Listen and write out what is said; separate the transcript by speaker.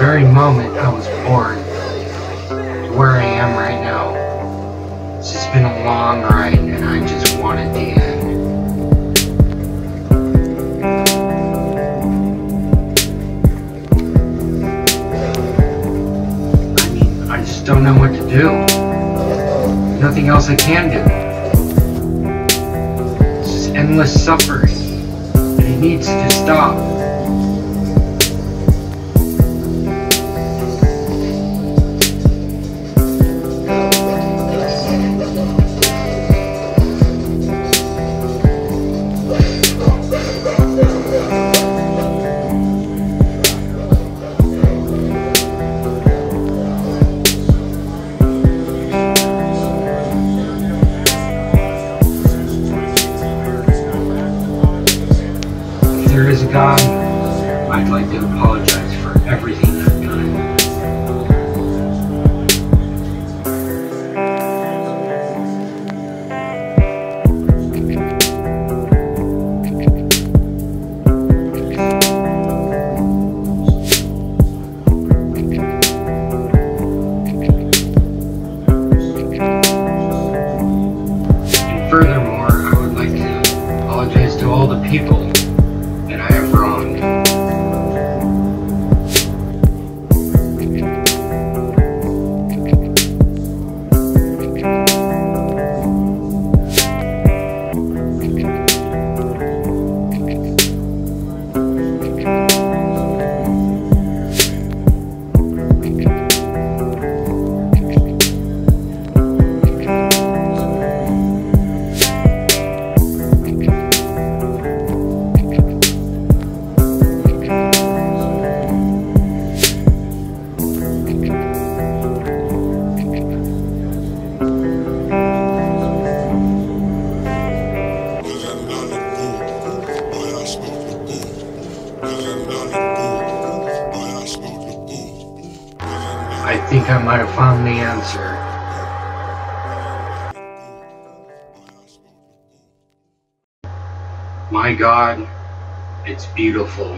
Speaker 1: very moment I was born to where I am right now. It's just been a long ride and I just wanted the end. I just don't know what to do. Nothing else I can do. It's just endless suffering. And it needs to stop. Is a God, I'd like to apologize for everything I've done. And I think I might have found the answer. My God, it's beautiful.